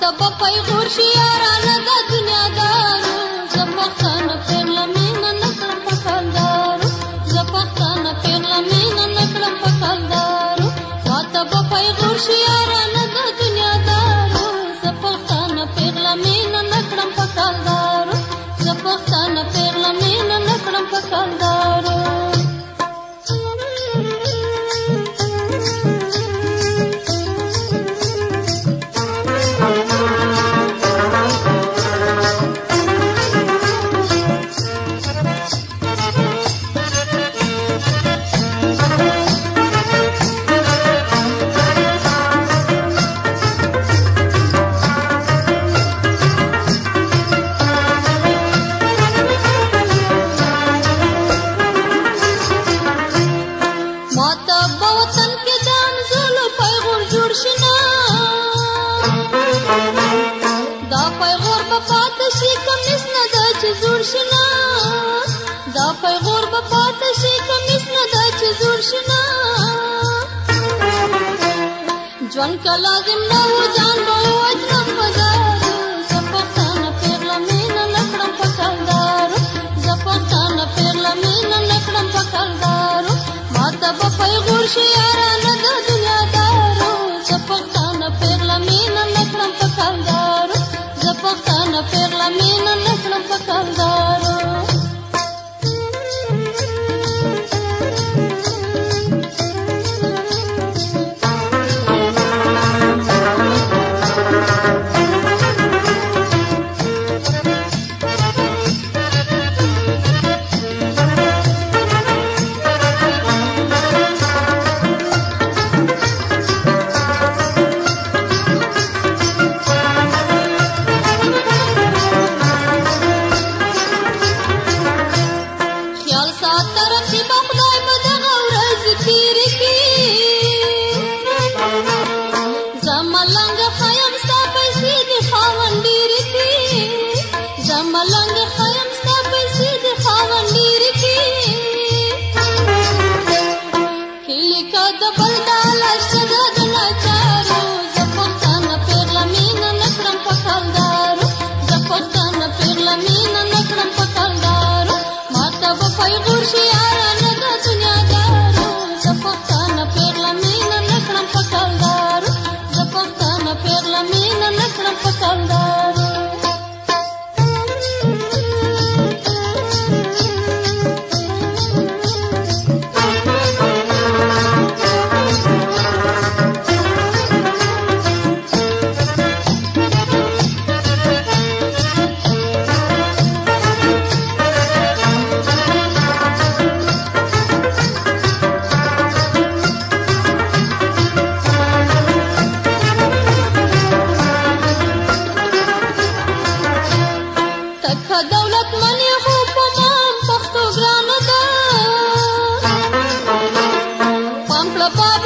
تب پیغور شیاران دا دنیا دا دا پیغور به پاتې شي کمیس نه دا چې زور شي نه ژوند که لازم نه و ځان به ووجنم په دارو زه پښتانه پېغله مینه نه کړم په کلدارو زه پښتانه پېغله مینه نه کړم په کلدارو ما ته به پیغور شي یارانه do dia. ځکه دولت منې خو په مام پښتو ګرانه ده پام کړه